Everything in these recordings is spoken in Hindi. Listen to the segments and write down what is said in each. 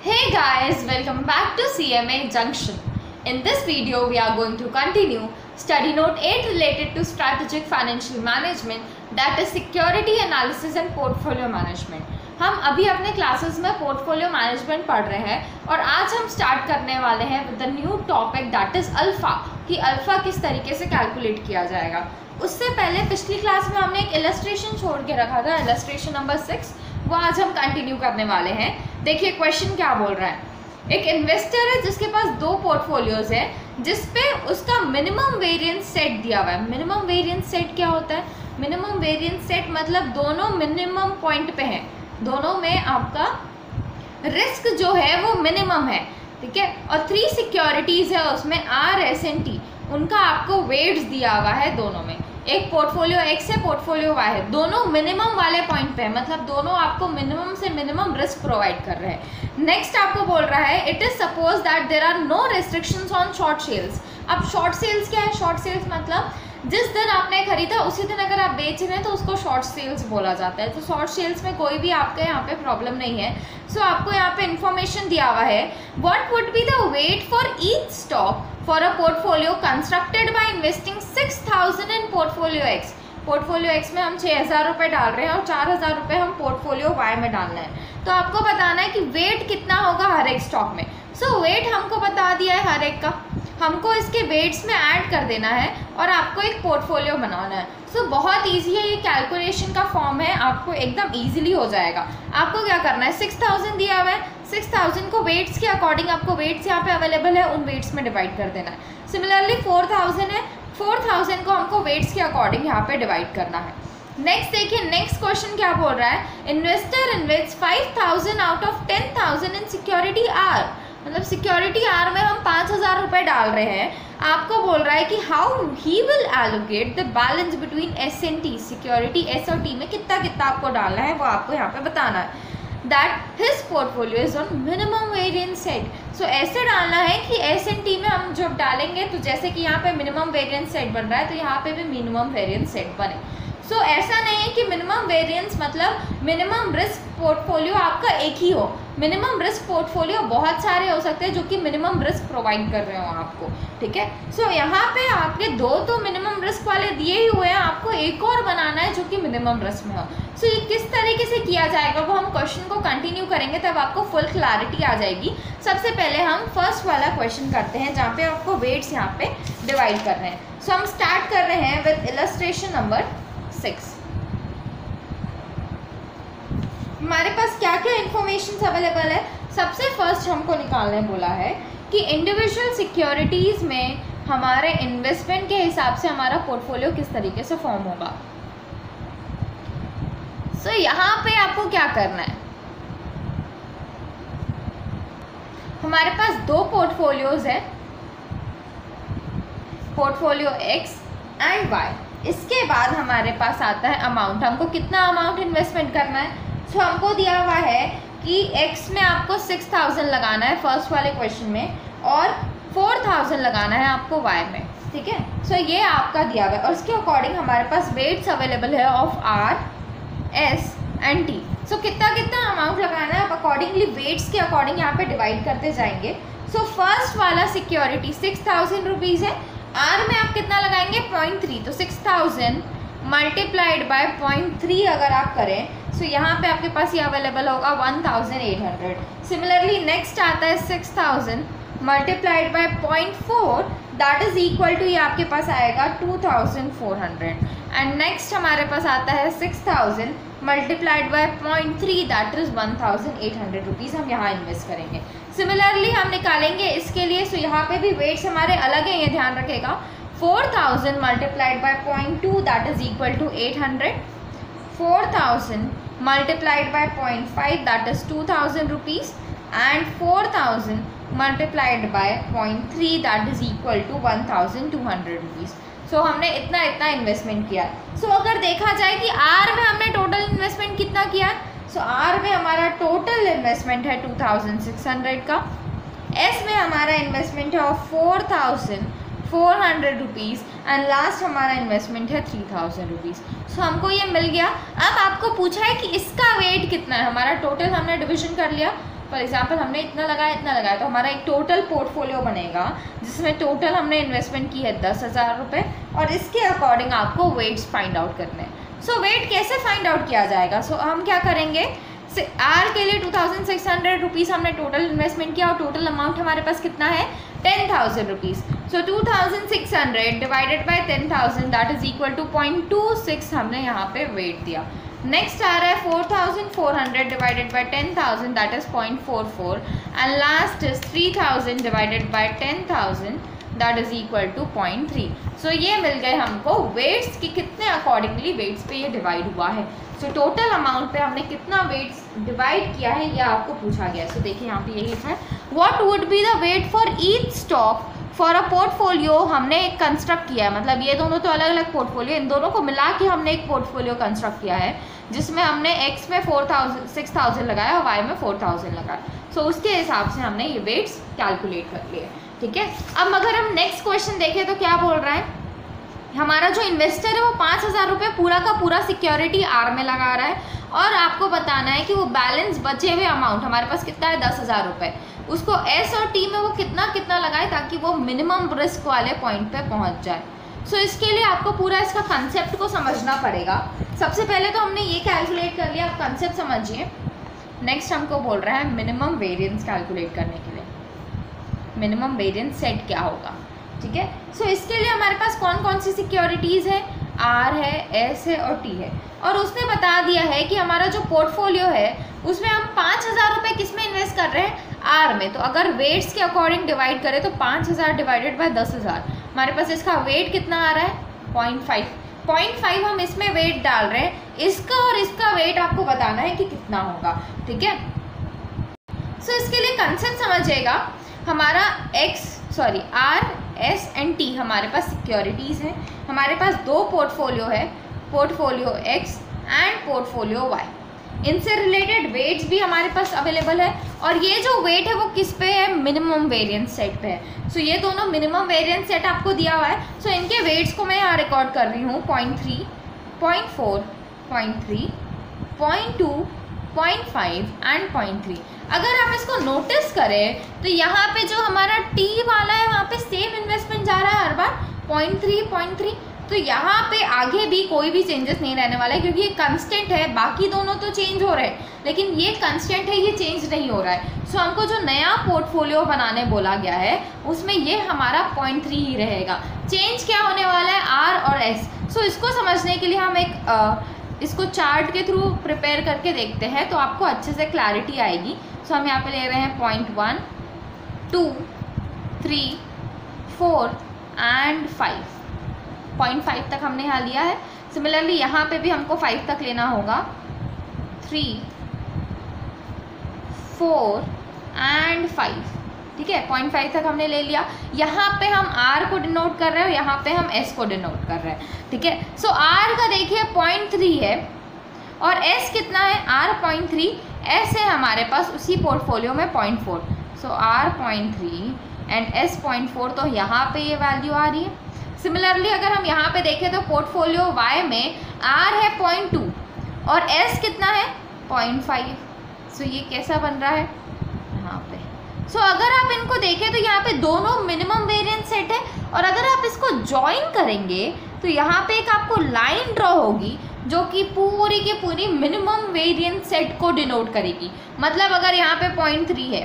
Hey guys, welcome back to CMA Junction. In this video, we are going to continue study note 8 related to strategic financial management that is security analysis and portfolio management. हम अभी अपने क्लासेस में पोर्टफोलियो मैनेजमेंट पढ़ रहे हैं और आज हम स्टार्ट करने वाले हैं with the new topic that is alpha कि अल्फ़ा किस तरीके से कैलकुलेट किया जाएगा उससे पहले पिछली क्लास में हमने एक इलस्ट्रेशन छोड़ के रखा था इलस्ट्रेशन नंबर सिक्स वो आज हम कंटिन्यू करने वाले हैं। देखिए क्वेश्चन क्या बोल रहा है? एक इन्वेस्टर है जिसके पास दो पोर्टफोलियोज है, जिसपे उसका मिनिमम वेरिएंस सेट दिया हुआ है। मिनिमम वेरिएंस सेट क्या होता है? मिनिमम वेरिएंस सेट मतलब दोनों मिनिमम पॉइंट पे हैं। दोनों में आपका रिस्क जो है वो मिनिमम है, ठीक है? और थ्री सिक्योरिटीज़ है, उसमें आर एस एन टी उनका आपको वेट्स दिया हुआ है दोनों में। एक पोर्टफोलियो एक्स है पोर्टफोलियो वाई है। दोनों मिनिमम वाले पॉइंट पे है। मतलब दोनों आपको मिनिमम से मिनिमम रिस्क प्रोवाइड कर रहे हैं। नेक्स्ट आपको बोल रहा है it is suppose that there are no restrictions on short sales अब शॉर्ट सेल्स क्या है? शॉर्ट सेल्स मतलब जिस दिन आपने खरीदा उसी दिन अगर आप बेच रहे हैं तो उसको शॉर्ट सेल्स बोला जाता है। तो शॉर्ट सेल्स में कोई भी आपके यहाँ पे प्रॉब्लम नहीं है। सो so, आपको यहाँ पे इन्फॉर्मेशन दिया हुआ है। What would be the weight for each stock a portfolio constructed by investing six thousand in portfolio X portfolio X में हम छः हज़ार रुपये डाल रहे हैं और चार हज़ार रुपये हम पोर्टफोलियो वाई में डालना है। तो आपको बताना है कि वेट कितना होगा हर एक स्टॉक में। सो so, वेट हमको बता दिया है हर एक का। हमको इसके वेट्स में ऐड कर देना है और आपको एक पोर्टफोलियो बनाना है। सो so, बहुत इजी है ये कैलकुलेशन का फॉर्म है आपको एकदम इजीली हो जाएगा। आपको क्या करना है? सिक्स थाउज़ेंड दिया हुआ है। सिक्स थाउज़ेंड को वेट्स के अकॉर्डिंग आपको वेट्स यहाँ पे अवेलेबल है, उन वेट्स में डिवाइड कर देना है। सिमिलरली फोर थाउज़ेंड है फोर थाउज़ेंड को हमको वेट्स के अकॉर्डिंग यहाँ पे डिवाइड करना है। नेक्स्ट देखिए नेक्स्ट क्वेश्चन क्या बोल रहा है? Investor invest five thousand out of ten thousand in security R मतलब सिक्योरिटी आर में हम पाँच हज़ार रुपये डाल रहे हैं। आपको बोल रहा है कि how he will allocate the balance between S and T security S और टी में कितना कितना आपको डालना है, वो आपको यहाँ पे बताना है। That his portfolio is on minimum variance set so ऐसे डालना है कि एस एन टी में हम जब डालेंगे तो जैसे कि यहाँ पे मिनिमम वेरियंस सेट बन रहा है तो यहाँ पे भी मिनिमम वेरियंस सेट बने। सो so, ऐसा नहीं है कि मिनिमम वेरिएंस मतलब मिनिमम रिस्क पोर्टफोलियो आपका एक ही हो। मिनिमम रिस्क पोर्टफोलियो बहुत सारे हो सकते हैं जो कि मिनिमम रिस्क प्रोवाइड कर रहे हो आपको ठीक है? सो so, यहाँ पे आपने दो तो मिनिमम रिस्क वाले दिए ही हुए हैं। आपको एक और बनाना है जो कि मिनिमम रिस्क में हो। सो so, ये किस तरीके से किया जाएगा वो हम क्वेश्चन को कंटिन्यू करेंगे तब आपको फुल क्लैरिटी आ जाएगी। सबसे पहले हम फ़र्स्ट वाला क्वेश्चन करते हैं जहाँ पे आपको वेट्स यहाँ पे डिवाइड कर रहे हैं। सो so, हम स्टार्ट कर रहे हैं विद इलस्ट्रेशन नंबर सिक्स हमारे पास क्या क्या इंफॉर्मेशन अवेलेबल है? सबसे फ़र्स्ट हमको निकालने बोला है कि इंडिविजुअल सिक्योरिटीज़ में हमारे इन्वेस्टमेंट के हिसाब से हमारा पोर्टफोलियो किस तरीके से फॉर्म होगा। सो so, यहाँ पे आपको क्या करना है? हमारे पास दो पोर्टफोलियोज हैं। पोर्टफोलियो एक्स एंड वाई इसके बाद हमारे पास आता है अमाउंट हमको कितना अमाउंट इन्वेस्टमेंट करना है? सो so, हमको दिया हुआ है कि एक्स में आपको सिक्स थाउज़ेंड लगाना है फ़र्स्ट वाले क्वेश्चन में और फोर थाउज़ेंड लगाना है आपको वाई में ठीक है? सो ये आपका दिया हुआ है। और उसके अकॉर्डिंग हमारे पास वेट्स अवेलेबल है of R S and T so कितना कितना अमाउंट लगाना है आप अकॉर्डिंगली वेट्स के अकॉर्डिंग यहाँ पे डिवाइड करते जाएँगे। सो so, फ़र्स्ट वाला सिक्योरिटी सिक्स थाउज़ेंड रुपीज़ है। आर में आप कितना लगाएँगे? पॉइंट थ्री तो six thousand multiplied by point three अगर आप करें सो so यहाँ पे आपके पास ये अवेलेबल होगा one thousand eight hundred similarly next आता है six thousand multiplied by point four that is equal to ये आपके पास आएगा two thousand four hundred and next हमारे पास आता है six thousand multiplied by point three that is one thousand eight hundred rupees हम यहाँ इन्वेस्ट करेंगे. सिमिलरली हम निकालेंगे इसके लिए सो यहाँ पे भी वेट्स हमारे अलग हैं ये ध्यान रखेगा। Four thousand multiplied by point two that is equal to eight hundred four thousand multiplied by 0.5 that is 2000 rupees. And 4000 multiplied by 0.3 that is equal to 1200 rupees. So हमने इतना इतना इन्वेस्टमेंट किया। सो so, अगर देखा जाए कि आर में हमने टोटल इन्वेस्टमेंट कितना किया? सो आर में हमारा टोटल इन्वेस्टमेंट है 2600 का। एस में हमारा इन्वेस्टमेंट है of 4000 four hundred rupees and last हमारा इन्वेस्टमेंट है थ्री थाउज़ेंड रुपीज़ सो हमको ये मिल गया। अब आपको पूछा है कि इसका वेट कितना है? हमारा टोटल हमने डिविजन कर लिया। फॉर एग्ज़ाम्पल हमने इतना लगाया इतना लगाया तो हमारा एक टोटल पोर्टफोलियो बनेगा, जिसमें टोटल हमने इन्वेस्टमेंट की है दस हज़ार रुपये और इसके अकॉर्डिंग आपको वेट्स फाइंड आउट करने हैं। सो so, वेट कैसे फाइंड आउट किया जाएगा? सो so, हम क्या करेंगे? आर के लिए two thousand six hundred rupees हमने टोटल इन्वेस्टमेंट किया और टोटल अमाउंट हमारे पास कितना है? Ten thousand rupees so two thousand six hundred divided by ten thousand that is equal to point two six हमने यहाँ पे वेट दिया. नेक्स्ट आ रहा है four thousand four hundred divided by ten thousand that is point four four and last is three thousand divided by ten thousand that is equal to point three so ये मिल गए हमको वेट्स की कितने अकॉर्डिंगली वेट्स पे ये डिवाइड हुआ है। सो टोटल अमाउंट पे हमने कितना वेट्स डिवाइड किया है ये आपको पूछा गया। है सो देखिए यहाँ पे यही लिखा है what would be the weight for each stock for a portfolio हमने एक कंस्ट्रक्ट किया है। मतलब ये दोनों तो अलग अलग पोर्टफोलियो इन दोनों को मिला के हमने एक पोर्टफोलियो कंस्ट्रक्ट किया है जिसमें हमने एक्स में फोर थाउज़ेंड सिक्स थाउज़ेंड लगाया और वाई में फोर थाउज़ेंड लगाया। सो so, उसके हिसाब से हमने ये वेट्स कैलकुलेट कर लिए। ठीक है? अब अगर हम नेक्स्ट क्वेश्चन देखें तो क्या बोल रहा है? हमारा जो इन्वेस्टर है वो पाँच हज़ार रुपये पूरा का पूरा सिक्योरिटी आर में लगा रहा है और आपको बताना है कि वो बैलेंस बचे हुए अमाउंट हमारे पास कितना है? दस हज़ार रुपये। उसको एस और टी में वो कितना कितना लगाए ताकि वो मिनिमम रिस्क वाले पॉइंट पे पहुँच जाए। सो so, इसके लिए आपको पूरा इसका कंसेप्ट को समझना पड़ेगा। सबसे पहले तो हमने ये कैलकुलेट कर लिया आप कंसेप्ट समझिए। नेक्स्ट हमको बोल रहा है मिनिमम वेरियंस कैलकुलेट करने के लिए। मिनिमम वेरियंस सेट क्या होगा? ठीक है? सो इसके लिए हमारे पास कौन कौन सी सिक्योरिटीज़ है? आर है एस है और टी है। और उसने बता दिया है कि हमारा जो पोर्टफोलियो है, उसमें हम पाँच हज़ार रुपये किसमें इन्वेस्ट कर रहे हैं? आर में। तो अगर वेट्स के अकॉर्डिंग डिवाइड करें तो पाँच हज़ार डिवाइडेड बाय दस हज़ार। हमारे पास इसका वेट कितना आ रहा है? पॉइंट फाइव पॉइंट फाइव हम इसमें वेट डाल रहे हैं। इसका और इसका वेट आपको बताना है कि कितना होगा। ठीक है? सो इसके लिए कंसेप्ट समझिएगा। हमारा X sorry R S and T हमारे पास सिक्योरिटीज़ हैं। हमारे पास दो पोर्टफोलियो है portfolio X and portfolio Y इनसे रिलेटेड वेट्स भी हमारे पास अवेलेबल है और ये जो वेट है वो किस पे है? मिनिमम वेरिएंस सेट पे है। सो so, ये दोनों मिनिमम वेरिएंस सेट आपको दिया हुआ है। सो so, इनके वेट्स को मैं यहाँ रिकॉर्ड कर रही हूँ point three point four point three point two point five and point three. अगर आप इसको नोटिस करें तो यहाँ पे जो हमारा टी वाला है वहाँ पे सेम इन्वेस्टमेंट जा रहा है हर बार पॉइंट थ्री पॉइंट थ्री। तो यहाँ पे आगे भी कोई भी चेंजेस नहीं रहने वाला है क्योंकि ये कंस्टेंट है बाकी दोनों तो चेंज हो रहे हैं। लेकिन ये कंस्टेंट है ये चेंज नहीं हो रहा है। सो so, हमको जो नया पोर्टफोलियो बनाने बोला गया है उसमें ये हमारा पॉइंट थ्री ही रहेगा। चेंज क्या होने वाला है? आर और एस सो so, इसको समझने के लिए हम एक आ, इसको चार्ट के थ्रू प्रिपेयर करके देखते हैं तो आपको अच्छे से क्लैरिटी आएगी। सो हम यहाँ पे ले रहे हैं point one two three four and five point five तक हमने यहाँ लिया है। सिमिलरली यहाँ पे भी हमको फाइव तक लेना होगा। थ्री फोर एंड फाइव ठीक है? पॉइंट फाइव तक हमने ले लिया। यहाँ पे हम आर को डिनोट कर रहे हैं यहाँ पे हम एस को डिनोट कर रहे हैं। ठीक है? सो आर का देखिए पॉइंट थ्री है और एस कितना है? आर पॉइंट थ्री एस है हमारे पास उसी पोर्टफोलियो में point four so R point three and S point four तो यहाँ पे ये वैल्यू आ रही है। सिमिलरली अगर हम यहाँ पे देखें तो पोर्टफोलियो वाई में आर है पॉइंट टू और एस कितना है? पॉइंट फाइव सो ये कैसा बन रहा है? सो अगर आप इनको देखें तो यहाँ पे दोनों मिनिमम वेरिएंस सेट है और अगर आप इसको ज्वाइन करेंगे तो यहाँ पे एक आपको लाइन ड्रॉ होगी जो कि पूरी की पूरी मिनिमम वेरिएंस सेट को डिनोट करेगी। मतलब अगर यहाँ पे पॉइंट थ्री है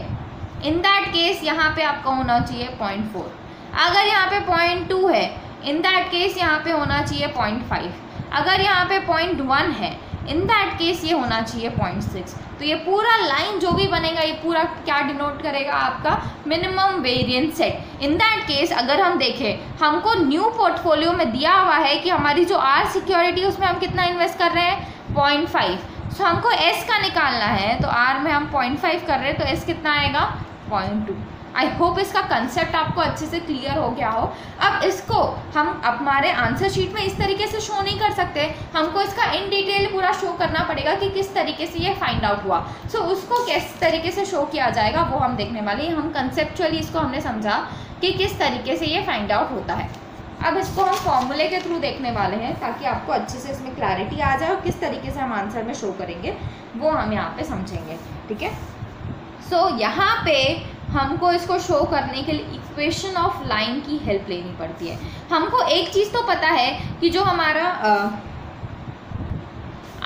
इन दैट केस यहाँ पे आपका होना चाहिए पॉइंट फोर अगर यहाँ पे पॉइंट टू है इन दैट केस यहाँ पे होना चाहिए पॉइंट फाइव अगर यहाँ पे पॉइंट वन है इन दैट केस ये होना चाहिए पॉइंट सिक्स तो ये पूरा लाइन जो भी बनेगा, ये पूरा क्या डिनोट करेगा आपका? Minimum variance set in that case अगर हम देखें, हमको न्यू पोर्टफोलियो में दिया हुआ है कि हमारी जो आर सिक्योरिटी उसमें हम कितना इन्वेस्ट कर रहे हैं? पॉइंट फाइव सो हमको एस का निकालना है तो आर में हम पॉइंट फाइव कर रहे हैं तो एस कितना आएगा? पॉइंट टू आई होप इसका कंसेप्ट आपको अच्छे से क्लियर हो गया हो। अब इसको हम हमारे आंसर शीट में इस तरीके से शो नहीं कर सकते। हमको इसका इन डिटेल पूरा शो करना पड़ेगा कि किस तरीके से ये फाइंड आउट हुआ। सो so, उसको किस तरीके से शो किया जाएगा वो हम देखने वाले हम कंसेप्चुअली इसको हमने समझा कि किस तरीके से ये फाइंड आउट होता है। अब इसको हम फॉर्मूले के थ्रू देखने वाले हैं ताकि आपको अच्छे से इसमें क्लैरिटी आ जाए और किस तरीके से हम आंसर में शो करेंगे वो हम यहाँ पे समझेंगे। ठीक है? सो यहाँ पे हमको इसको शो करने के लिए इक्वेशन ऑफ़ लाइन की हेल्प लेनी पड़ती है। हमको एक चीज़ तो पता है कि जो हमारा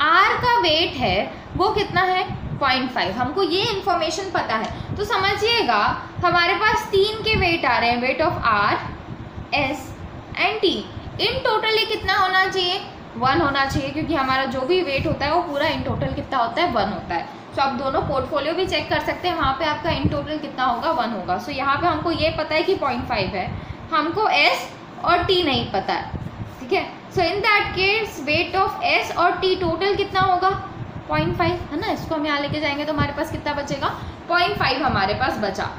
आर का वेट है, वो कितना है? Point five. हमको ये इन्फॉर्मेशन पता है। तो समझिएगा, हमारे पास तीन के वेट आ रहे हैं weight of R S and T in total ये कितना होना चाहिए? वन होना चाहिए, क्योंकि हमारा जो भी वेट होता है, वो पूरा इन टोटल कितना होता है? वन होता है। सो आप दोनों पोर्टफोलियो भी चेक कर सकते हैं वहाँ पे आपका इन टोटल कितना होगा? वन होगा। सो so, यहाँ पे हमको ये पता है कि पॉइंट फाइव है। हमको एस और टी नहीं पता है ठीक है? So in that case weight of S और टी टोटल कितना होगा? पॉइंट फाइव है ना? इसको हम यहाँ लेके जाएँगे तो हमारे पास कितना बचेगा? पॉइंट फाइव हमारे पास बचा।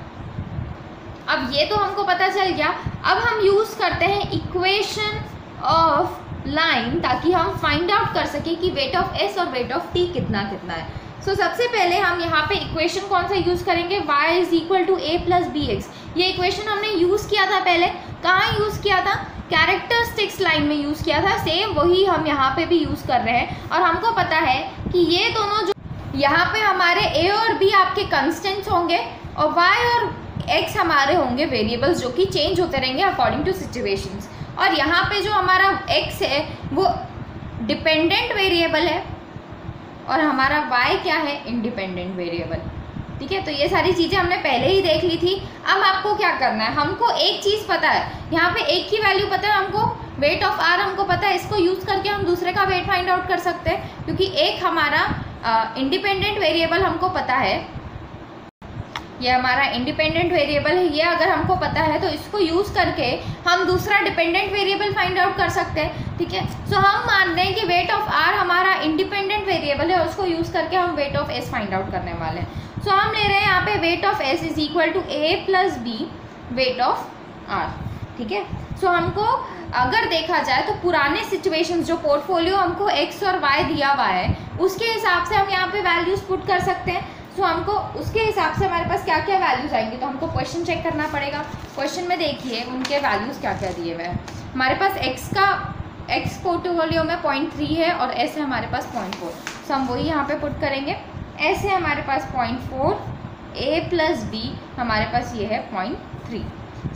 अब ये तो हमको पता चल गया। अब हम यूज़ करते हैं इक्वेशन ऑफ़ लाइन ताकि हम फाइंड आउट कर सकें कि वेट ऑफ़ एस और वेट ऑफ़ टी कितना कितना है। सो so, सबसे पहले हम यहाँ पे इक्वेशन कौन सा यूज़ करेंगे? Y is equal to A plus B X ये इक्वेशन हमने यूज़ किया था पहले। कहाँ यूज़ किया था? कैरेक्टरिस्टिक्स लाइन में यूज़ किया था। सेम वही हम यहाँ पे भी यूज़ कर रहे हैं। और हमको पता है कि ये दोनों जो यहाँ पे हमारे ए और बी आपके कंस्टेंट्स होंगे और वाई और एक्स हमारे होंगे वेरिएबल्स जो कि चेंज होते रहेंगे अकॉर्डिंग टू सिचुएशंस और यहाँ पे जो हमारा एक्स है वो डिपेंडेंट वेरिएबल है। और हमारा वाई क्या है? इंडिपेंडेंट वेरिएबल ठीक है? तो ये सारी चीज़ें हमने पहले ही देख ली थी। अब आपको क्या करना है? हमको एक चीज़ पता है। यहाँ पे एक ही वैल्यू पता है हमको? वेट ऑफ़ आर हमको पता है। इसको यूज़ करके हम दूसरे का वेट फाइंड आउट कर सकते हैं। क्योंकि एक हमारा इंडिपेंडेंट वेरिएबल हमको पता है। ये हमारा इंडिपेंडेंट वेरिएबल है। ये अगर हमको पता है तो इसको यूज़ करके हम दूसरा डिपेंडेंट वेरिएबल फाइंड आउट कर सकते हैं ठीक है? सो so, हम मान रहे हैं कि वेट ऑफ़ आर हमारा इंडिपेंडेंट वेरिएबल है उसको यूज़ करके हम weight of S find out करने वाले हैं। सो so, हम ले रहे हैं यहाँ पे weight of S is equal to A plus B weight of R ठीक है? सो हमको अगर देखा जाए तो पुराने सिचुएशंस जो पोर्टफोलियो हमको एक्स और वाई दिया हुआ है उसके हिसाब से हम यहाँ पे वैल्यूज़ पुट कर सकते हैं। सो so, हमको उसके हिसाब से हमारे पास क्या क्या वैल्यूज़ आएँगे तो हमको क्वेश्चन चेक करना पड़ेगा। क्वेश्चन में देखिए उनके वैल्यूज़ क्या क्या दिए हुए हैं। हमारे पास एक्स का एक्स पोर्टफोलियो में पॉइंट थ्री है और एस है हमारे पास पॉइंट फोर सो हम वही यहाँ पे पुट करेंगे। एस है हमारे पास point four A plus B हमारे पास ये है पॉइंट थ्री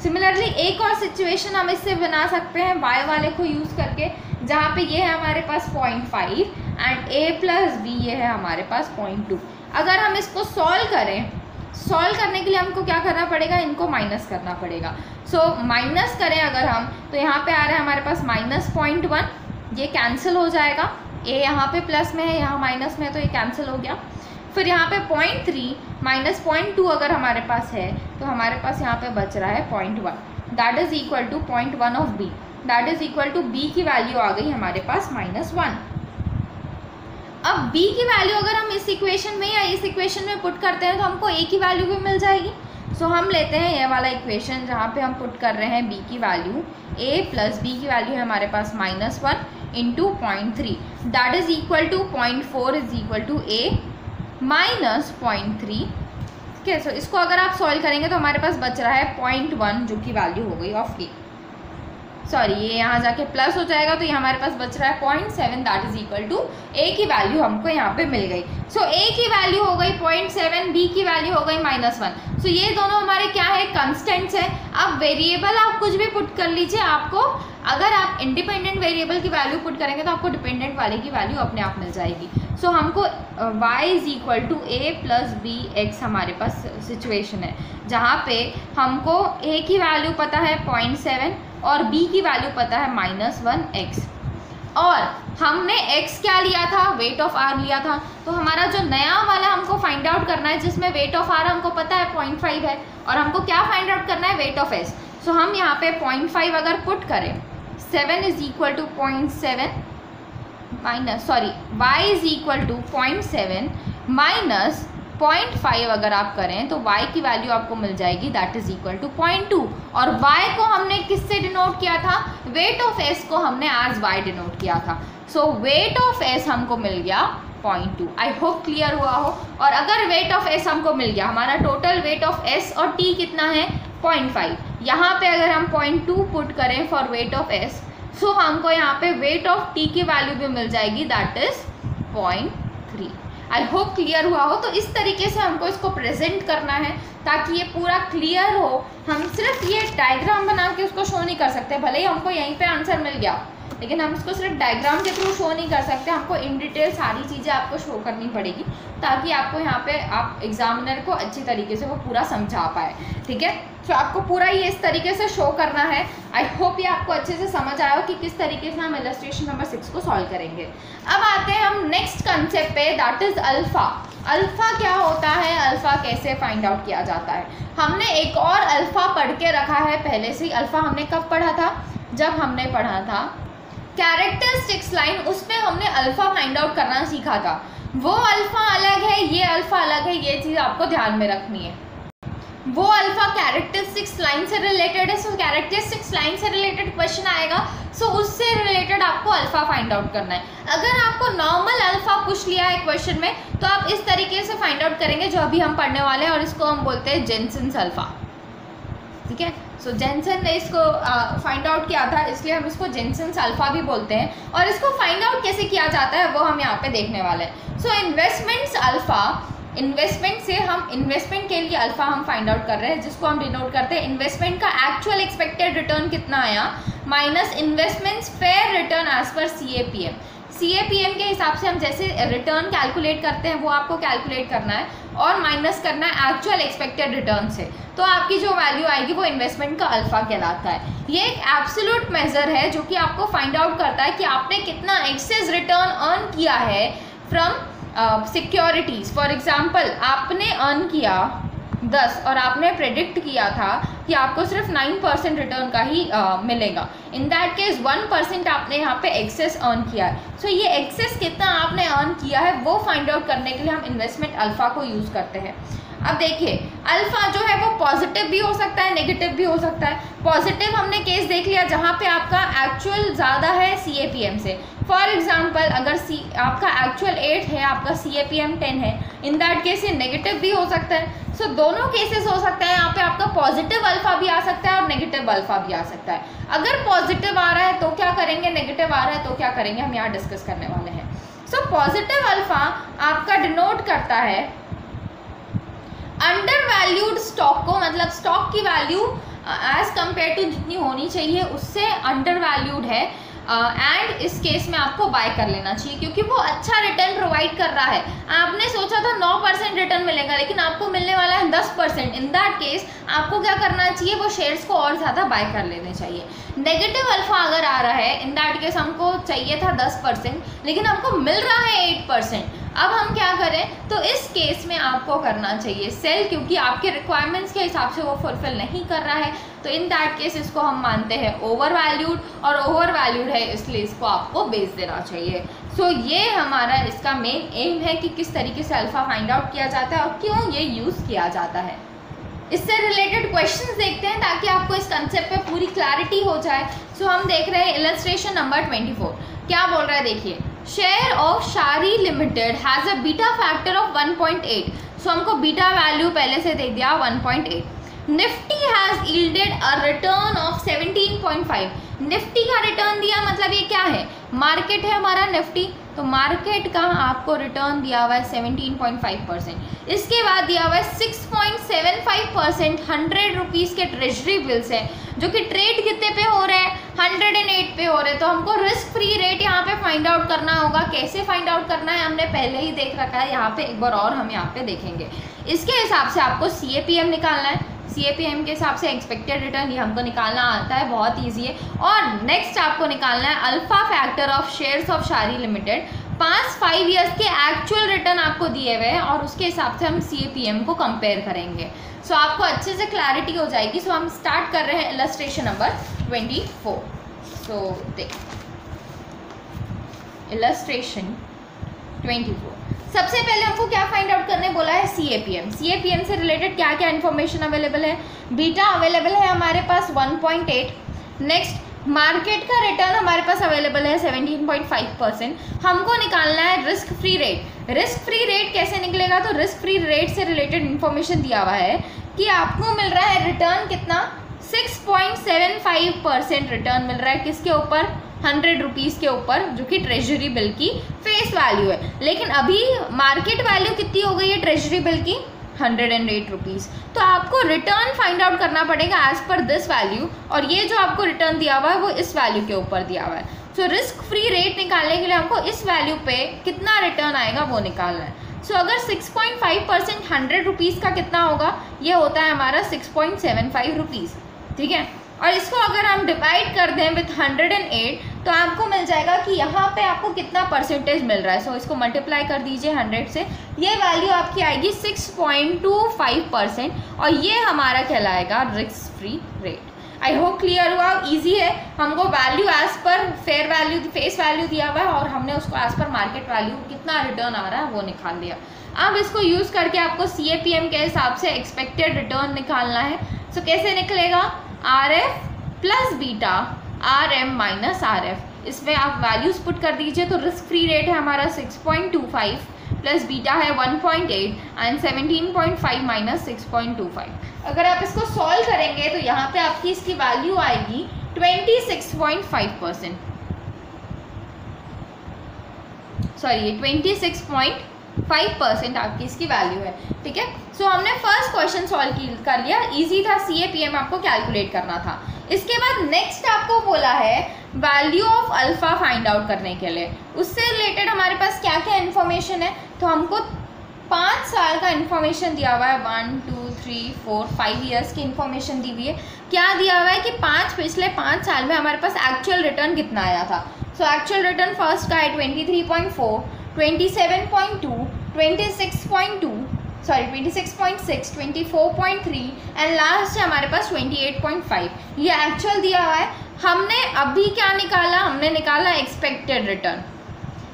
सिमिलरली एक और सिचुएशन हम इससे बना सकते हैं वाई वाले को यूज़ करके जहाँ पे ये है हमारे पास point five and A plus B ये है हमारे पास पॉइंट टू अगर हम इसको सॉल्व करें सॉल्व करने के लिए हमको क्या करना पड़ेगा? इनको माइनस करना पड़ेगा। सो so, माइनस करें अगर हम तो यहाँ पे आ रहा है हमारे पास माइनस पॉइंट वन ये कैंसिल हो जाएगा। ए यहाँ पे प्लस में है यहाँ माइनस में है तो ये कैंसिल हो गया। फिर यहाँ पे point three minus point two अगर हमारे पास है तो हमारे पास यहाँ पे बच रहा है point one that is equal to point one of B that is equal to B की वैल्यू आ गई हमारे पास माइनस वन अब b की वैल्यू अगर हम इस इक्वेशन में या इस इक्वेशन में पुट करते हैं तो हमको a की वैल्यू भी मिल जाएगी। सो so, हम लेते हैं ये वाला इक्वेशन जहाँ पे हम पुट कर रहे हैं b की वैल्यू a प्लस बी की वैल्यू है हमारे पास minus one into point three that is equal to point four is equal to A minus point three ठीक है सो इसको अगर आप सॉल्व करेंगे तो हमारे पास बच रहा है पॉइंट वन जो कि वैल्यू हो गई ऑफ़ ए सॉरी ये यहाँ जाके प्लस हो जाएगा तो ये हमारे पास बच रहा है point seven that is equal to A की वैल्यू हमको यहाँ पे मिल गई। सो so, ए की वैल्यू हो गई पॉइंट सेवन बी की वैल्यू हो गई माइनस वन सो ये दोनों हमारे क्या है? कंस्टेंट्स है। अब वेरिएबल आप कुछ भी पुट कर लीजिए आपको अगर आप इंडिपेंडेंट वेरिएबल की वैल्यू पुट करेंगे तो आपको डिपेंडेंट वाले की वैल्यू अपने आप मिल जाएगी। सो so, हमको y is equal to A plus B X हमारे पास सिचुएशन है। जहाँ पे हमको a की वैल्यू पता है पॉइंट सेवन और b की वैल्यू पता है माइनस वन एक्स और हमने x क्या लिया था? वेट ऑफ़ r लिया था। तो हमारा जो नया वाला हमको फाइंड आउट करना है, जिसमें वेट ऑफ़ r हमको पता है पॉइंट फाइव है। और हमको क्या फाइंड आउट करना है? Wait of s. सो हम यहाँ पे पॉइंट फाइव अगर पुट करें seven is equal to point seven minus sorry y is equal to point seven minus point five अगर आप करें तो y की वैल्यू आपको मिल जाएगी that is equal to point two और y को हमने किससे डिनोट किया था? वेट ऑफ़ s को हमने एज y डिनोट किया था. सो वेट ऑफ़ s हमको मिल गया point two I hope clear हुआ हो. और अगर वेट ऑफ़ s हमको मिल गया, हमारा टोटल वेट ऑफ़ s और t कितना है? पॉइंट फाइव यहाँ पे अगर हम पॉइंट टू पुट करें for weight of s so हमको यहाँ पे वेट ऑफ़ t की वैल्यू भी मिल जाएगी that is point I hope clear हुआ हो तो इस तरीके से हमको इसको प्रेजेंट करना है, ताकि ये पूरा क्लियर हो। हम सिर्फ़ ये डायग्राम बना के उसको शो नहीं कर सकते, भले ही हमको यहीं पे आंसर मिल गया। लेकिन हम इसको सिर्फ़ डायग्राम के थ्रू शो नहीं कर सकते, हमको इन डिटेल सारी चीज़ें आपको शो करनी पड़ेगी, ताकि आपको यहाँ पे आप एग्जामिनर को अच्छी तरीके से वो पूरा समझा पाए, ठीक है? तो आपको पूरा ये इस तरीके से शो करना है। आई होप ये आपको अच्छे से समझ आया हो कि किस तरीके से हम इलस्ट्रेशन नंबर सिक्स को सॉल्व करेंगे। अब आते हैं हम नेक्स्ट कंसेप्ट पे दैट इज़ अल्फ़ा अल्फ़ा क्या होता है? अल्फ़ा कैसे फाइंड आउट किया जाता है? हमने एक और अल्फ़ा पढ़ के रखा है, पहले से अल्फ़ा हमने कब पढ़ा था? जब हमने पढ़ा था कैरेक्टरिस्टिक्स लाइन उसमें हमने अल्फ़ा फाइंड आउट करना सीखा था। वो अल्फ़ा अलग है ये अल्फ़ा अलग है ये चीज़ आपको ध्यान में रखनी है। वो अल्फ़ा कैरेक्टरिस्टिक्स लाइन से रिलेटेड है सो कैरेक्टरिस्टिक्स लाइन से रिलेटेड क्वेश्चन आएगा सो so, उससे रिलेटेड आपको अल्फ़ा फाइंड आउट करना है। अगर आपको नॉर्मल अल्फ़ा पूछ लिया है क्वेश्चन में तो आप इस तरीके से फाइंड आउट करेंगे जो अभी हम पढ़ने वाले हैं और इसको हम बोलते हैं जेंसन्स अल्फ़ा ठीक है? सो जेंसन ने इसको फाइंड आउट किया था, इसलिए हम इसको जेंसन अल्फ़ा भी बोलते हैं। और इसको फाइंड आउट कैसे किया जाता है, वो हम यहाँ पे देखने वाले हैं। सो इन्वेस्टमेंट्स अल्फ़ा इन्वेस्टमेंट से हम इन्वेस्टमेंट के लिए अल्फ़ा हम फाइंड आउट कर रहे हैं, जिसको हम डिनोट करते हैं। इन्वेस्टमेंट का एक्चुअल एक्सपेक्टेड रिटर्न कितना आया? Minus investments fair return as per C A P C A P M के हिसाब से हम जैसे रिटर्न कैलकुलेट करते हैं, वो आपको कैलकुलेट करना है और माइनस करना है एक्चुअल एक्सपेक्टेड रिटर्न से। तो आपकी जो वैल्यू आएगी वो इन्वेस्टमेंट का अल्फ़ा कहलाता है। ये एक एब्सोल्यूट मेजर है जो कि आपको फाइंड आउट करता है कि आपने कितना एक्सेस रिटर्न अर्न किया है फ्रॉम सिक्योरिटीज़ फॉर एग्ज़ाम्पल आपने अर्न किया दस और आपने प्रेडिक्ट किया था कि आपको सिर्फ़ नाइन परसेंट रिटर्न का ही आ, मिलेगा। In that case one percent आपने यहाँ पे एक्सेस अर्न किया है। सो so, ये एक्सेस कितना आपने अर्न किया है वो फाइंड आउट करने के लिए हम इन्वेस्टमेंट अल्फ़ा को यूज़ करते हैं। अब देखिए अल्फ़ा जो है वो पॉजिटिव भी हो सकता है नेगेटिव भी हो सकता है। पॉजिटिव हमने केस देख लिया जहाँ पे आपका एक्चुअल ज़्यादा है सी ए पी एम से। फॉर एग्ज़ाम्पल अगर सी आपका एक्चुअल एट है आपका C A P M ten है इन दैट केस ये नेगेटिव भी हो सकता है। सो so, दोनों केसेस हो सकते हैं यहाँ पे आपका पॉजिटिव अल्फ़ा भी आ सकता है और नेगेटिव अल्फ़ा भी आ सकता है। अगर पॉजिटिव आ रहा है तो क्या करेंगे? नेगेटिव आ रहा है तो क्या करेंगे? हम यहाँ डिस्कस करने वाले हैं। सो पॉजिटिव अल्फ़ा आपका डिनोट करता है अंडर वैल्यूड स्टॉक को मतलब स्टॉक की वैल्यू एज कंपेयर टू जितनी होनी चाहिए उससे अंडर वैल्यूड है। एंड इस केस में आपको बाय कर लेना चाहिए, क्योंकि वो अच्छा रिटर्न प्रोवाइड कर रहा है। आपने सोचा था नौ परसेंट रिटर्न मिलेगा, लेकिन आपको मिलने वाला है दस परसेंट। इन दैट केस आपको क्या करना चाहिए, वो शेयर्स को और ज़्यादा बाय कर लेने चाहिए। नेगेटिव अल्फ़ा अगर आ रहा है इन दैट केस हमको चाहिए था दस परसेंट, लेकिन हमको मिल रहा है एट परसेंट। अब हम क्या करें? तो इस केस में आपको करना चाहिए सेल क्योंकि आपके रिक्वायरमेंट्स के हिसाब से वो फुलफिल नहीं कर रहा है। तो इन दैट केस इसको हम मानते हैं ओवर वैल्यूड और ओवर वैल्यूड है इसलिए इसको आपको बेच देना चाहिए। सो so, ये हमारा इसका मेन एम है कि किस तरीके से अल्फ़ा फाइंड आउट किया जाता है और क्यों ये यूज़ किया जाता है। इससे रिलेटेड क्वेश्चंस देखते हैं ताकि आपको इस कंसेप्ट पे पूरी क्लैरिटी हो जाए। सो so, हम देख रहे हैं इलस्ट्रेशन नंबर 24 क्या बोल रहा है? देखिए share of Shari limited has a beta factor of 1.8 so हमको बीटा वैल्यू पहले से दे दिया 1.8 Nifty has yielded a return of 17.5 Nifty का रिटर्न दिया मतलब ये क्या है? मार्केट है हमारा निफ्टी तो मार्केट का आपको रिटर्न दिया हुआ है 17.5 परसेंट इसके बाद दिया हुआ है 6.75 परसेंट हंड्रेड रुपीज़ के ट्रेजरी बिल्स है, जो कि ट्रेड कितने पे हो रहे हैं? हंड्रेड एंड एट पे हो रहे हैं। तो हमको रिस्क फ्री रेट यहाँ पे फाइंड आउट करना होगा। कैसे फाइंड आउट करना है? हमने पहले ही देख रखा है। यहाँ पे एक बार और हम यहाँ पे देखेंगे। इसके हिसाब से आपको सीएपीएम निकालना है। सी ए पी एम के हिसाब से एक्सपेक्टेड रिटर्न ये हमको निकालना आता है बहुत ईजी है। और नेक्स्ट आपको निकालना है alpha factor of shares of Shari limited पाँच फाइव ईयर्स के एक्चुअल रिटर्न आपको दिए हुए हैं और उसके हिसाब से हम सी ए पी एम को कंपेयर करेंगे। सो so, आपको अच्छे से क्लैरिटी हो जाएगी। सो so, हम स्टार्ट कर रहे हैं illustration number twenty four so देख। इलस्ट्रेशन ट्वेंटी फोर सबसे पहले हमको क्या फाइंड आउट करने बोला है? C A P M C A P M से रिलेटेड क्या क्या इन्फॉर्मेशन अवेलेबल है? बीटा अवेलेबल है हमारे पास 1.8 नेक्स्ट मार्केट का रिटर्न हमारे पास अवेलेबल है 17.5 परसेंट हमको निकालना है risk free rate risk free rate कैसे निकलेगा? तो रिस्क फ्री रेट से रिलेटेड इन्फॉर्मेशन दिया हुआ है कि आपको मिल रहा है रिटर्न कितना? 6.75 परसेंट रिटर्न मिल रहा है किसके ऊपर? हंड्रेड रुपीज़ के ऊपर जो कि ट्रेजरी बिल की फेस वैल्यू है। लेकिन अभी मार्केट वैल्यू कितनी हो गई है ट्रेजरी बिल की? हंड्रेड एंड एट रुपीज़ तो आपको रिटर्न फाइंड आउट करना पड़ेगा एज पर दिस वैल्यू और ये जो आपको रिटर्न दिया हुआ है वो इस वैल्यू के ऊपर दिया हुआ है। सो रिस्क फ्री रेट निकालने के लिए हमको इस वैल्यू पे कितना रिटर्न आएगा वो निकालना है। सो so, अगर 6.5 परसेंट हंड्रेड रुपीज़ का कितना होगा ये होता है हमारा 6.75 रुपीज़ ठीक है? और इसको अगर हम डिवाइड कर दें विथ हंड्रेड एंड एट तो आपको मिल जाएगा कि यहाँ पे आपको कितना परसेंटेज मिल रहा है। सो so, इसको मल्टीप्लाई कर दीजिए हंड्रेड से। ये वैल्यू आपकी आएगी six point two five percent और ये हमारा कहलाएगा risk free rate I hope clear हुआ इजी है। हमको वैल्यू एज पर फेयर वैल्यू फेस वैल्यू दिया हुआ है और हमने उसको एज पर मार्केट वैल्यू कितना रिटर्न आ रहा है वो निकाल दिया। अब इसको यूज़ करके आपको सी ए पी एम के हिसाब से एक्सपेक्टेड रिटर्न निकालना है। सो so, कैसे निकलेगा? R F plus beta R M minus R F इसमें आप वैल्यूज़ पुट कर दीजिए तो रिस्क फ्री रेट है हमारा six point two five plus beta है one point eight and seventeen point five minus six point two five अगर आप इसको सॉल्व करेंगे तो यहाँ पे आपकी इसकी वैल्यू आएगी twenty six point five percent sorry twenty six point five percent आपकी इसकी वैल्यू है, ठीक है? सो हमने फ़र्स्ट क्वेश्चन सॉल्व कर लिया. इजी था. सी ए पी एम आपको कैलकुलेट करना था. इसके बाद नेक्स्ट आपको बोला है value of alpha find out करने के लिए। उससे रिलेटेड हमारे पास क्या क्या इन्फॉर्मेशन है? तो हमको पाँच साल का इन्फॉर्मेशन दिया हुआ है। One two three four five years की इन्फॉर्मेशन दी हुई है। क्या दिया हुआ है कि पाँच, पिछले पाँच साल में हमारे पास एक्चुअल रिटर्न कितना आया था? सो एक्चुअल रिटर्न फ़र्स्ट का है twenty three point four twenty seven point two twenty six point two sorry twenty six point six twenty four point three and last है हमारे पास ट्वेंटी एट पॉइंट फाइव ये एक्चुअल दिया हुआ है। हमने अभी क्या निकाला? हमने निकाला एक्सपेक्टेड रिटर्न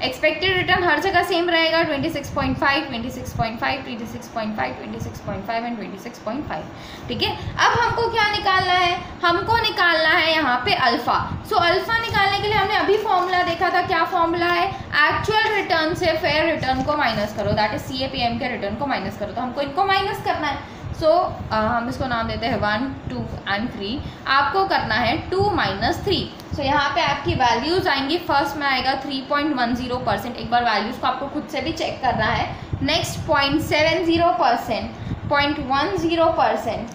एक्सपेक्टेड रिटर्न हर जगह सेम रहेगा 26.5, 26.5, 26.5, 26.5 एंड 26.5 ठीक है? अब हमको क्या निकालना है? हमको निकालना है यहाँ पे अल्फ़ा सो so, अल्फ़ा निकालने के लिए हमने अभी फॉर्मूला देखा था क्या फॉर्मूला है? एक्चुअल रिटर्न से फेयर रिटर्न को माइनस करो. दैट इज़ सी के रिटर्न को माइनस करो. तो हमको इनको माइनस करना है। सो so, uh, हम इसको नाम देते हैं वन टू एंड थ्री आपको करना है टू माइनस थ्री सो यहाँ पे आपकी वैल्यूज़ आएँगी. फ़र्स्ट में आएगा three point one zero percent एक बार वैल्यूज़ को आपको खुद से भी चेक करना है. Next point seven zero percent point one zero percent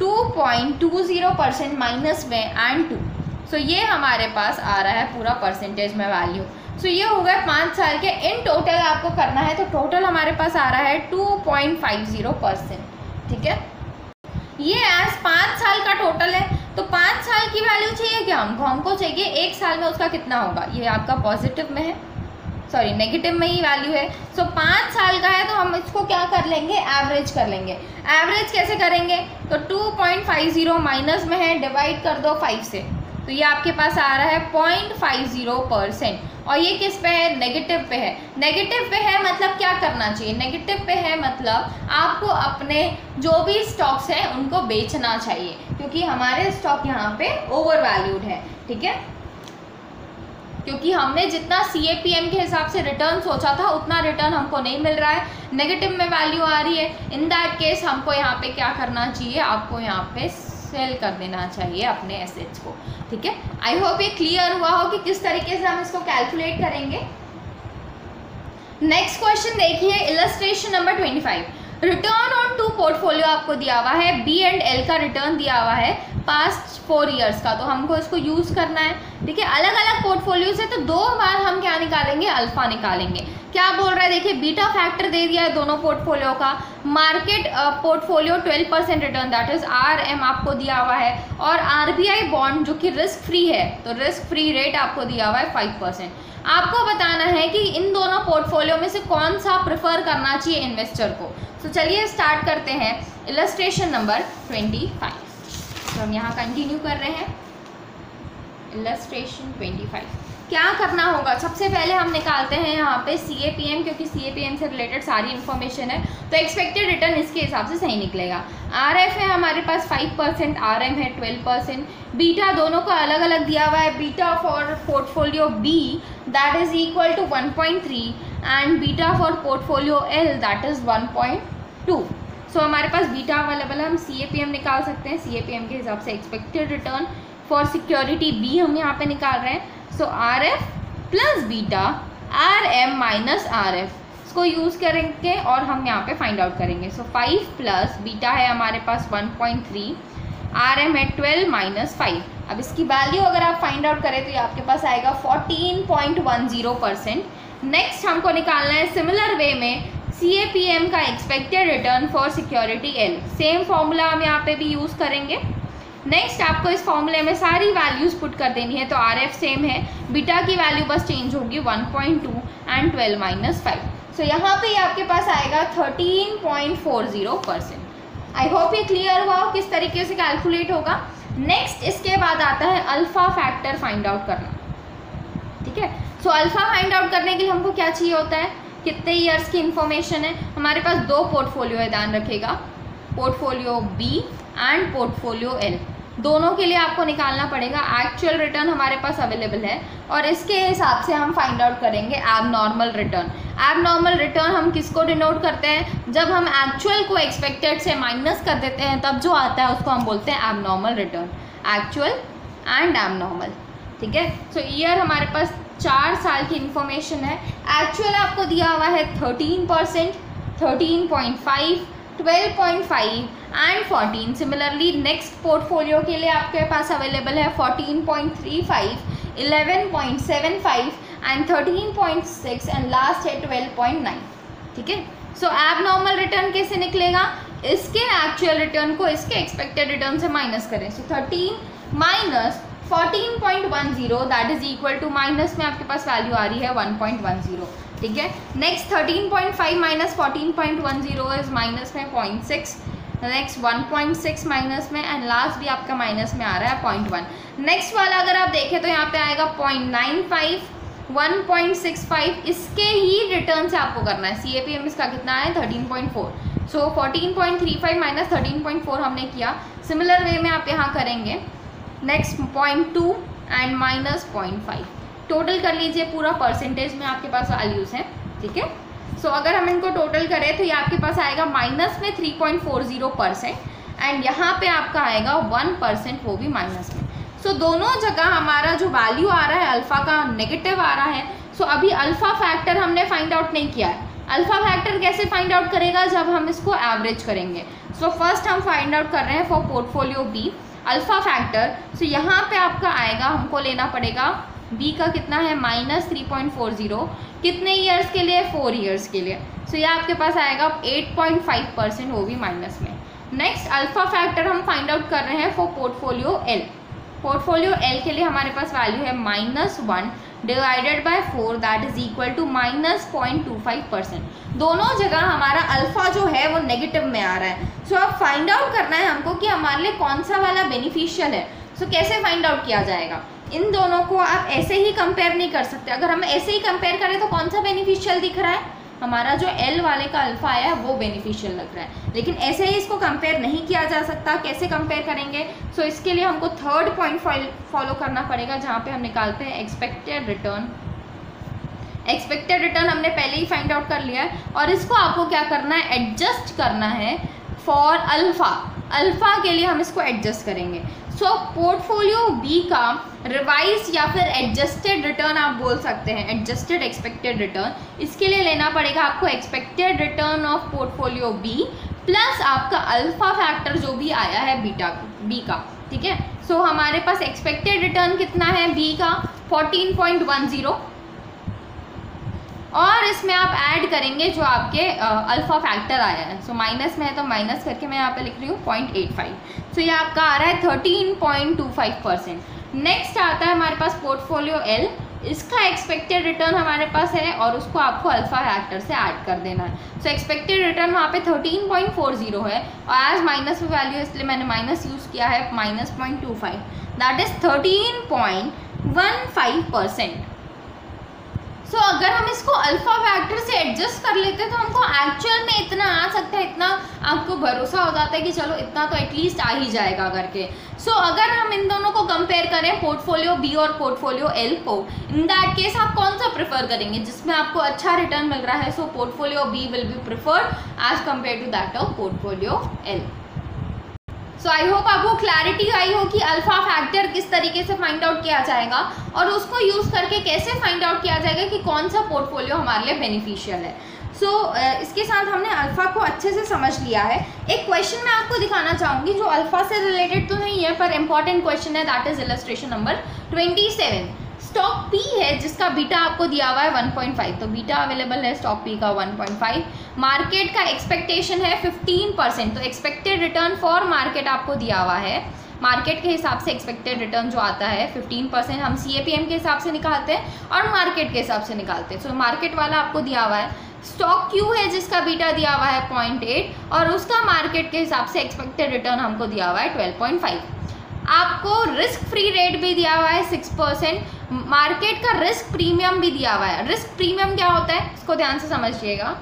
two point two zero percent minus में एंड टू सो ये हमारे पास आ रहा है पूरा परसेंटेज में वैल्यू सो so, ये हो गए पाँच साल के. इन टोटल आपको करना है तो टोटल हमारे पास आ रहा है two point five zero percent ठीक है? ये एज पाँच साल का टोटल है तो पाँच साल की वैल्यू चाहिए क्या? हमको हमको चाहिए एक साल में उसका कितना होगा? ये आपका पॉजिटिव में है। सॉरी नेगेटिव में ही वैल्यू है। सो so, पाँच साल का है तो हम इसको क्या कर लेंगे? एवरेज कर लेंगे। एवरेज कैसे करेंगे? तो two point five zero minus में है डिवाइड कर दो फाइव से। तो ये आपके पास आ रहा है पॉइंट फाइव ज़ीरो परसेंट और ये किस पे है? नेगेटिव पे है। नेगेटिव पे है मतलब क्या करना चाहिए? नेगेटिव पे है मतलब आपको अपने जो भी स्टॉक्स हैं, उनको बेचना चाहिए। क्योंकि हमारे स्टॉक यहाँ पे ओवर वैल्यूड है। ठीक है? क्योंकि हमने जितना सी के हिसाब से रिटर्न सोचा था, उतना रिटर्न हमको नहीं मिल रहा है। नेगेटिव में वैल्यू आ रही है। इन दैट केस हमको यहाँ पे क्या करना चाहिए? आपको यहाँ पे सेल कर देना चाहिए अपने एसेट्स को, ठीक है? आई होप ये क्लियर हुआ हो कि किस तरीके से हम इसको कैलकुलेट करेंगे। नेक्स्ट क्वेश्चन देखिए illustration number twenty five return on two portfolio आपको दिया हुआ है बी एंड एल का रिटर्न दिया हुआ है पास्ट फोर इयर्स का। तो हमको इसको यूज़ करना है। ठीक है अलग अलग पोर्टफोलियोज है तो दो बार हम क्या निकालेंगे? अल्फ़ा निकालेंगे। क्या बोल रहा है? देखिए बीटा फैक्टर दे दिया है दोनों पोर्टफोलियो का। Market portfolio twelve percent return that is R M आपको दिया हुआ है। और आर बी आई बॉन्ड जो कि रिस्क फ्री है तो रिस्क फ्री रेट आपको दिया हुआ है फाइव परसेंट आपको बताना है कि इन दोनों पोर्टफोलियो में से कौन सा प्रेफर करना चाहिए इन्वेस्टर को। तो चलिए स्टार्ट करते हैं। इलस्ट्रेशन नंबर ट्वेंटी फाइव तो हम यहाँ कंटिन्यू कर रहे हैं। इलस्ट्रेशन ट्वेंटी फाइव क्या करना होगा? सबसे पहले हम निकालते हैं यहाँ पे सी ए पी एम क्योंकि सी ए पी एम से रिलेटेड सारी इन्फॉर्मेशन है। तो एक्सपेक्टेड रिटर्न इसके हिसाब से सही निकलेगा। आर एफ़ है हमारे पास फाइव परसेंट आर एम है ट्वेल्व परसेंट बीटा दोनों का अलग अलग दिया हुआ है। Beta for portfolio B one point three and beta for portfolio L that is one point two so हमारे पास बीटा अवेलेबल है, हम सी ए पी एम निकाल सकते हैं। सी ए पी एम के हिसाब से expected return for security B हम यहाँ पे निकाल रहे हैं। So R F plus beta R M minus R F इसको यूज़ करेंगे और हम यहाँ पे फाइंड आउट करेंगे। सो फाइव प्लस बीटा है हमारे पास one point three R M है ट्वेल्व माइनस फाइव अब इसकी वैल्यू अगर आप फाइंड आउट करें तो ये आपके पास आएगा fourteen point one zero percent next हमको निकालना है सिमिलर वे में सी ए पी एम का expected return for security L same formula हम यहाँ पे भी यूज़ करेंगे. नेक्स्ट आपको इस फॉर्मूले में सारी वैल्यूज़ पुट कर देनी है तो आर एफ़ सेम है. बीटा की वैल्यू बस चेंज होगी 1.2 एंड 12 माइनस फाइव सो यहाँ पे आपके पास आएगा 13.40 परसेंट आई होप ये क्लियर हुआ, किस तरीके से कैलकुलेट होगा? नेक्स्ट इसके बाद आता है अल्फ़ा फैक्टर फाइंड आउट करना। ठीक है? सो अल्फ़ा फाइंड आउट करने के लिए हमको क्या चाहिए होता है? कितने ईयर्स की इंफॉर्मेशन है? हमारे पास दो पोर्टफोलियो है, ध्यान रखेगा portfolio B and portfolio L दोनों के लिए आपको निकालना पड़ेगा। एक्चुअल रिटर्न हमारे पास अवेलेबल है और इसके हिसाब से हम फाइंड आउट करेंगे abnormal return abnormal return हम किसको डिनोट करते हैं? जब हम एक्चुअल को एक्सपेक्टेड से माइनस कर देते हैं, तब जो आता है उसको हम बोलते हैं abnormal return actual and abnormal ठीक है? सो ईयर हमारे पास चार साल की इंफॉर्मेशन है। एक्चुअल आपको दिया हुआ है thirteen percent thirteen point five twelve point five and fourteen similarly next portfolio के लिए आपके पास अवेलेबल है fourteen point three five eleven point seven five and thirteen point six and last है ट्वेल्व पॉइंट नाइन ठीक है? सो एब नॉर्मल रिटर्न कैसे निकलेगा? इसके एक्चुअल रिटर्न को इसके एक्सपेक्टेड रिटर्न से माइनस करें। So thirteen minus fourteen point one zero that is equal to minus में आपके पास वैल्यू आ रही है वन पॉइंट वन ज़ीरो ठीक है? Next thirteen point five minus fourteen point one zero is minus में point six next one point six minus में एंड लास्ट भी आपका माइनस में आ रहा है पॉइंट वन नेक्स्ट वाला अगर आप देखें तो यहाँ पे आएगा point nine five one point six five इसके ही रिटर्न से आपको करना है। सी ए पी एम इसका कितना है? Thirteen point four so fourteen point three five minus thirteen point four हमने किया। सिमिलर वे में आप यहाँ करेंगे। Next point two and minus point five total कर लीजिए, पूरा परसेंटेज में आपके पास वैल्यूज़ हैं। ठीक है? सो so, अगर हम इनको टोटल करें तो ये आपके पास आएगा माइनस में three point four zero percent and यहाँ पे आपका आएगा वन परसेंट वो भी माइनस में। सो so, दोनों जगह हमारा जो वैल्यू आ रहा है अल्फ़ा का नेगेटिव आ रहा है। सो so, अभी अल्फ़ा फैक्टर हमने फाइंड आउट नहीं किया है। अल्फ़ा फैक्टर कैसे फाइंड आउट करेगा? जब हम इसको एवरेज करेंगे। सो so, फ़र्स्ट हम फाइंड आउट कर रहे हैं for portfolio B alpha factor so यहाँ पे आपका आएगा हमको लेना पड़ेगा बी का कितना है? Minus three point four zero कितने ईयर्स के लिए? फोर ईयर्स के लिए। सो so, ये आपके पास आएगा एट पॉइंट फाइव परसेंट वो भी माइनस में। नेक्स्ट अल्फ़ा फैक्टर हम फाइंड आउट कर रहे हैं for portfolio L portfolio L के लिए हमारे पास वैल्यू है minus one divided by four that is equal to minus point two five percent दोनों जगह हमारा अल्फ़ा जो है वो नेगेटिव में आ रहा है। सो so, अब फाइंड आउट करना है हमको कि हमारे लिए कौन सा वाला बेनिफिशियल है। सो so, कैसे फाइंड आउट किया जाएगा? इन दोनों को आप ऐसे ही कंपेयर नहीं कर सकते। अगर हम ऐसे ही कंपेयर करें तो कौन सा बेनिफिशियल दिख रहा है? हमारा जो एल वाले का अल्फ़ा आया है वो बेनिफिशियल लग रहा है। लेकिन ऐसे ही इसको कंपेयर नहीं किया जा सकता। कैसे कंपेयर करेंगे? सो so, इसके लिए हमको थर्ड पॉइंट फॉलो करना पड़ेगा जहाँ पे हम निकालते हैं एक्सपेक्टेड रिटर्न एक्सपेक्टेड रिटर्न हमने पहले ही फाइंड आउट कर लिया है। और इसको आपको क्या करना है? एडजस्ट करना है फॉर अल्फ़ा अल्फ़ा के लिए हम इसको एडजस्ट करेंगे। सो पोर्टफोलियो बी का रिवाइज या फिर एडजस्टेड रिटर्न आप बोल सकते हैं एडजस्टेड एक्सपेक्टेड रिटर्न इसके लिए लेना पड़ेगा आपको expected return of portfolio B plus आपका अल्फ़ा फैक्टर जो भी आया है बीटा बी का, ठीक है? सो हमारे पास एक्सपेक्टेड रिटर्न कितना है बी का? 14.10 और इसमें आप ऐड करेंगे जो आपके अल्फ़ा फैक्टर आया है। सो so, माइनस में है तो माइनस करके मैं यहाँ पे लिख रही हूँ पॉइंट एट फाइव सो ये आपका आ रहा है thirteen point two five percent next आता है हमारे पास पोर्टफोलियो एल इसका एक्सपेक्टेड रिटर्न हमारे पास है और उसको आपको अल्फ़ा फैक्टर से ऐड कर देना है। सो एक्सपेक्टेड रिटर्न वहाँ पे 13.40 है और एज माइनस में वैल्यू इसलिए मैंने माइनस यूज़ किया है minus point two five that is thirteen point one five percent so so, अगर हम इसको अल्फ़ा फैक्टर से एडजस्ट कर लेते तो हमको एक्चुअल में इतना आ सकता है इतना आपको भरोसा हो जाता है कि चलो इतना तो एटलीस्ट आ ही जाएगा करके। सो so, अगर हम इन दोनों को कंपेयर करें पोर्टफोलियो बी और पोर्टफोलियो एल को इन दैट केस आप कौन सा प्रेफर करेंगे? जिसमें आपको अच्छा रिटर्न मिल रहा है so portfolio B will be preferred as compare to that of portfolio L so I hope आपको क्लैरिटी आई हो कि अल्फ़ा फैक्टर किस तरीके से फाइंड आउट किया जाएगा और उसको यूज़ करके कैसे फाइंड आउट किया जाएगा कि कौन सा पोर्टफोलियो हमारे लिए बेनिफिशियल है। सो so, इसके साथ हमने अल्फ़ा को अच्छे से समझ लिया है। एक क्वेश्चन मैं आपको दिखाना चाहूँगी जो अल्फ़ा से रिलेटेड तो नहीं है पर इंपॉर्टेंट क्वेश्चन है that is illustration number twenty seven stock P है जिसका बीटा आपको दिया हुआ है 1.5 तो बीटा अवेलेबल है स्टॉक पी का 1.5 मार्केट का एक्सपेक्टेशन है 15 परसेंट तो एक्सपेक्टेड रिटर्न फॉर मार्केट आपको दिया हुआ है। मार्केट के हिसाब से एक्सपेक्टेड रिटर्न जो आता है 15 परसेंट हम CAPM के हिसाब से निकालते हैं और मार्केट के हिसाब से निकालते हैं। सो so, मार्केट वाला आपको दिया हुआ है। स्टॉक क्यू है जिसका बीटा दिया हुआ है पॉइंट और उसका मार्केट के हिसाब से एक्सपेक्टेड रिटर्न हमको दिया हुआ है ट्वेल्व आपको रिस्क फ्री रेट भी दिया हुआ है सिक्स परसेंट मार्केट का रिस्क प्रीमियम भी दिया हुआ है। रिस्क प्रीमियम क्या होता है? इसको ध्यान से समझिएगा।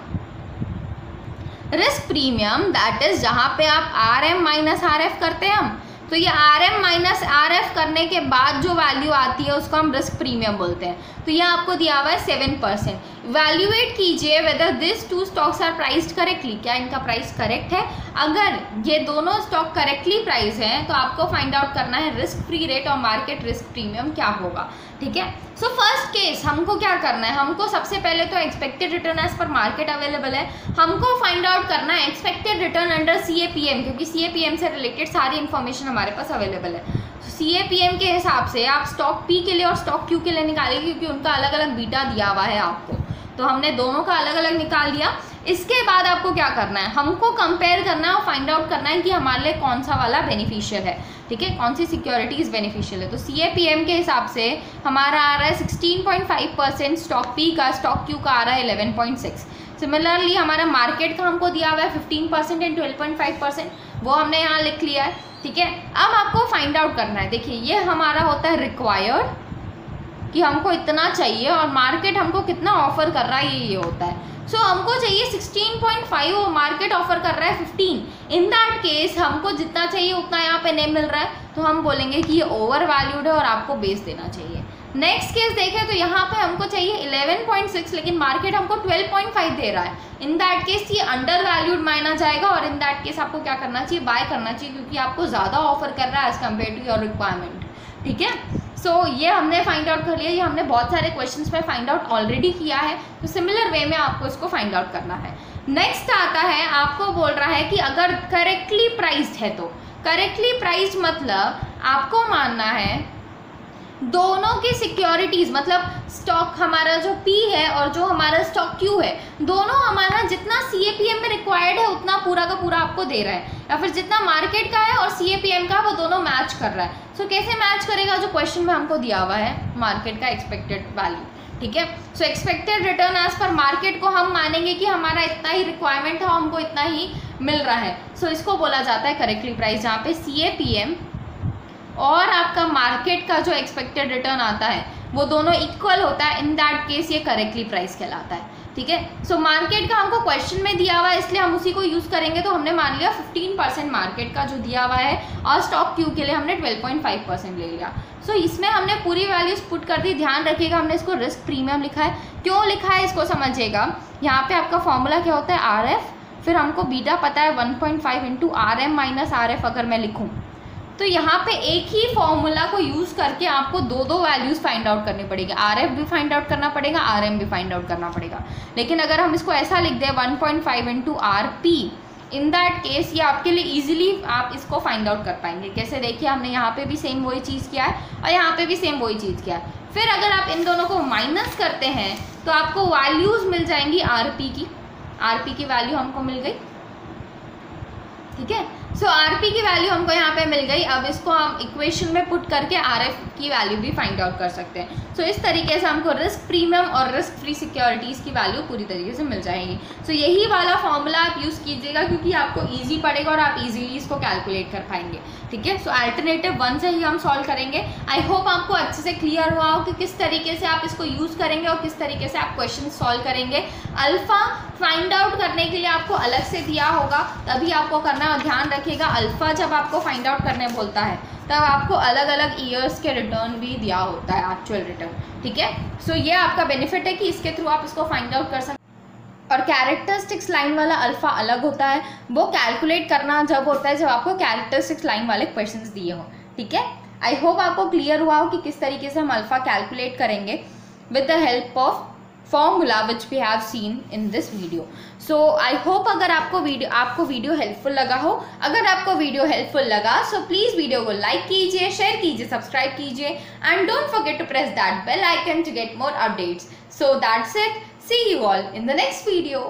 रिस्क प्रीमियम दैट इज़ जहाँ पे आप R M minus R F करते हैं हम तो ये आर एम माइनस आर करने के बाद जो वैल्यू आती है, उसको हम रिस्क प्रीमियम बोलते हैं। तो ये आपको दिया हुआ है सेवन परसेंट वैल्यूएट कीजिए whether this two stocks are priced correctly क्या इनका प्राइस करेक्ट है? अगर ये दोनों स्टॉक करेक्टली प्राइस हैं तो आपको फाइंड आउट करना है रिस्क फ्री रेट और मार्केट रिस्क प्रीमियम क्या होगा। ठीक है? सो फ़र्स्ट केस हमको क्या करना है? हमको सबसे पहले तो expected return as per market available है। हमको फाइंड आउट करना है expected return under C A P M क्योंकि सी ए पी एम से रिलेटेड सारी इन्फॉर्मेशन हमारे पास अवेलेबल है। सी ए पी एम के हिसाब से आप स्टॉक पी के लिए और स्टॉक क्यू के लिए निकालेंगे क्योंकि उनका अलग अलग बीटा दिया हुआ है आपको। तो हमने दोनों का अलग अलग निकाल दिया। इसके बाद आपको क्या करना है? हमको कंपेयर करना है और फाइंड आउट करना है कि हमारे लिए कौन सा वाला बेनिफिशियल है। ठीक है? कौन सी सिक्योरिटीज़ बेनिफिशियल है? तो सी ए पी एम के हिसाब से हमारा आ रहा है sixteen point five percent stock P का स्टॉक क्यू का आ रहा है इलेवन पॉइंट सिक्स सिमिलरली हमारा मार्केट का हमको दिया हुआ है fifteen percent and twelve point five percent वो हमने यहाँ लिख लिया है ठीक है? अब आपको फाइंड आउट करना है। देखिए ये हमारा होता है रिक्वायर्ड कि हमको इतना चाहिए और मार्केट हमको कितना ऑफ़र कर रहा है ये ये होता है। सो so, हमको चाहिए 16.5 और मार्केट ऑफ़र कर रहा है 15 इन दैट केस हमको जितना चाहिए उतना यहाँ पे नहीं मिल रहा है। तो हम बोलेंगे कि ये ओवर वैल्यूड है और आपको बेच देना चाहिए। नेक्स्ट केस देखें तो यहाँ पे हमको चाहिए 11.6 लेकिन मार्केट हमको 12.5 दे रहा है। इन दैट केस ये अंडर वैल्यूड माना जाएगा और इन दैट केस आपको क्या करना चाहिए? बाय करना चाहिए क्योंकि आपको ज़्यादा ऑफ़र कर रहा है as compare to your requirement ठीक है? सो so, ये हमने फाइंड आउट कर लिया। ये हमने बहुत सारे क्वेश्चन में फाइंड आउट ऑलरेडी किया है। तो सिमिलर वे में आपको इसको फाइंड आउट करना है। नेक्स्ट आता है आपको बोल रहा है कि अगर करेक्टली प्राइस्ड है तो। करेक्टली प्राइस्ड मतलब आपको मानना है दोनों की सिक्योरिटीज़ मतलब स्टॉक हमारा जो पी है और जो हमारा स्टॉक क्यू है दोनों हमारा जितना सी में रिक्वायर्ड है उतना पूरा का पूरा आपको दे रहा है। या फिर जितना मार्केट का है और सी का वो दोनों मैच कर रहा है। सो so, कैसे मैच करेगा जो क्वेश्चन में हमको दिया हुआ है? मार्केट का एक्सपेक्टेड वैल्यू ठीक है? So expected return as per market को हम मानेंगे कि हमारा इतना ही रिक्वायरमेंट है हमको इतना ही मिल रहा है। सो so, इसको बोला जाता है करेक्टली प्राइस जहाँ पे सी ए पी एम और आपका मार्केट का जो एक्सपेक्टेड रिटर्न आता है वो दोनों इक्वल होता है इन दैट केस ये करेक्टली प्राइस कहलाता है ठीक है? सो मार्केट का हमको क्वेश्चन में दिया हुआ है इसलिए हम उसी को यूज़ करेंगे तो हमने मान लिया 15 परसेंट मार्केट का जो दिया हुआ है और स्टॉक क्यू के लिए हमने 12.5 परसेंट ले लिया। सो so, इसमें हमने पूरी वैल्यूज़ पुट कर दी ध्यान रखिएगा हमने इसको रिस्क प्रीमियम लिखा है। क्यों लिखा है इसको समझिएगा। यहाँ पे आपका फॉर्मूला क्या होता है? आरएफ फिर हमको बीटा पता है one point five into R minus R F अगर मैं लिखूँ। तो यहाँ पे एक ही फॉर्मूला को यूज़ करके आपको दो दो वैल्यूज़ फाइंड आउट करनी पड़ेगी। आर एफ़ भी फाइंड आउट करना पड़ेगा आर एम भी फाइंड आउट करना पड़ेगा। लेकिन अगर हम इसको ऐसा लिख दें one point five into R P in that case ये आपके लिए इजीली आप इसको फाइंड आउट कर पाएँगे। कैसे? देखिए, हमने यहाँ पे भी सेम वही चीज़ किया है और यहाँ पे भी सेम वही चीज़ किया है। फिर अगर आप इन दोनों को माइनस करते हैं तो आपको वैल्यूज़ मिल जाएँगी आर पी की। आर पी की वैल्यू हमको मिल गई। ठीक है? सो आर पी की वैल्यू हमको यहाँ पे मिल गई। अब इसको हम इक्वेशन में पुट करके आर एफ़ की वैल्यू भी फाइंड आउट कर सकते हैं। सो so, इस तरीके से हमको रिस्क प्रीमियम और रिस्क फ्री सिक्योरिटीज़ की वैल्यू पूरी तरीके से मिल जाएगी। सो so, यही वाला फॉर्मूला आप यूज़ कीजिएगा क्योंकि आपको ईजी पड़ेगा और आप ईजीली इसको कैलकुलेट कर पाएँगे। ठीक है? सो अल्टरनेटिव वन से ही हम सॉल्व करेंगे. आई होप आपको अच्छे से क्लियर हुआ हो कि किस तरीके से आप इसको यूज़ करेंगे और किस तरीके से आप क्वेश्चन सॉल्व करेंगे. अल्फ़ा फाइंड आउट करने के लिए आपको अलग से दिया होगा. तभी आपको करना और ध्यान रखिएगा. अल्फ़ा जब आपको फाइंड आउट करने बोलता है, तब आपको अलग अलग ईयर्स के रिटर्न भी दिया होता है एक्चुअल रिटर्न ठीक है? सो ये आपका बेनिफिट है कि इसके थ्रू आप इसको फाइंड आउट कर सकते और कैरेक्टरिस्टिक्स लाइन वाला अल्फ़ा अलग होता है। वो कैलकुलेट करना जब होता है, जब आपको कैरेक्टरिस्टिक्स लाइन वाले क्वेश्चन दिए हों। ठीक है? आई होप आपको क्लियर हुआ हो कि किस तरीके से हम अल्फ़ा कैलकुलेट करेंगे। With the help of formula which we have seen in this video so I hope अगर आपको वीडियो आपको वीडियो हेल्पफुल लगा हो। अगर आपको वीडियो हेल्पफुल लगा सो प्लीज़ वीडियो को लाइक कीजिए शेयर कीजिए सब्सक्राइब कीजिए। And don't forget to press that bell icon to get more updates so that's it see you all in the next video